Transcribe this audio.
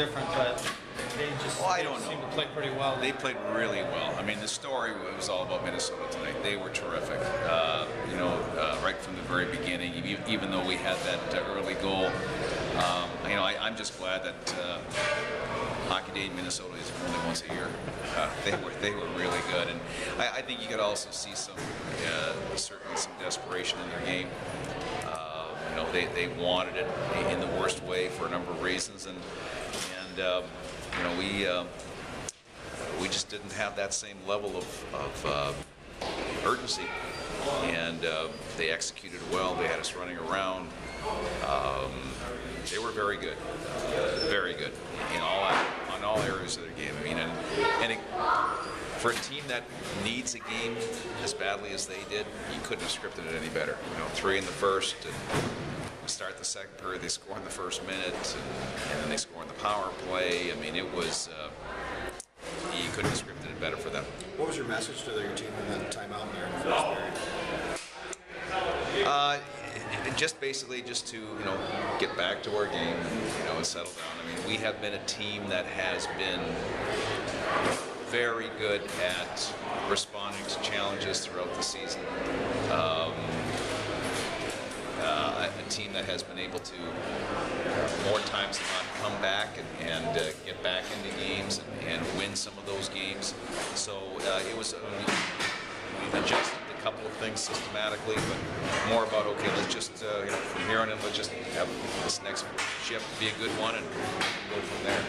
different, but they just Well, I don't seem know. to play pretty well. They played really well. I mean, the story was all about Minnesota tonight. They were terrific. Uh, you know, uh, right from the very beginning, even though we had that uh, early goal. Um, you know, I, I'm just glad that uh, Hockey Day in Minnesota is only once a year. Uh, they were they were really good, and I, I think you could also see some uh, certainly some desperation in their game. Uh, you know, they, they wanted it in the worst way for a number of reasons, and and um, you know we. Uh, we just didn't have that same level of, of uh, urgency. And uh, they executed well. They had us running around. Um, they were very good, very good in all on all areas of their game. I mean, and, and it, for a team that needs a game as badly as they did, you couldn't have scripted it any better. You know, three in the first, and we start the second period. They score in the first minute, and, and then they score in the power play. I mean, it was. Uh, you couldn't have scripted it better for them. What was your message to your team in that timeout there in the first period? Uh, just basically just to you know get back to our game you know and settle down. I mean, we have been a team that has been very good at responding to challenges throughout the season. Um, uh, a, team that has been able to more times than not come back and, and uh, get back into games and, and win some of those games. So uh, it was. Uh, we've adjusted a couple of things systematically, but more about okay, let's just uh, you know from here on in, let's just have this next shift be a good one and go from there.